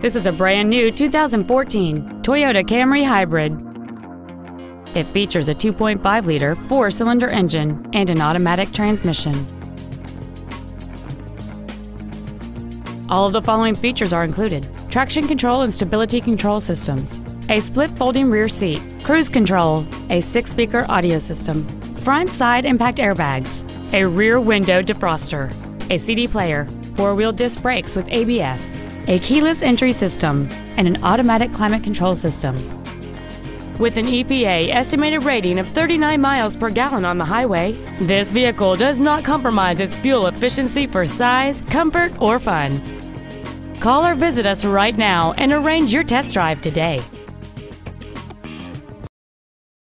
This is a brand new 2014 Toyota Camry Hybrid. It features a 2.5 liter four cylinder engine and an automatic transmission. All of the following features are included traction control and stability control systems, a split folding rear seat, cruise control, a six speaker audio system, front side impact airbags, a rear window defroster, a CD player, four wheel disc brakes with ABS, a keyless entry system, and an automatic climate control system. With an EPA estimated rating of 39 miles per gallon on the highway, this vehicle does not compromise its fuel efficiency for size, comfort, or fun. Call or visit us right now and arrange your test drive today.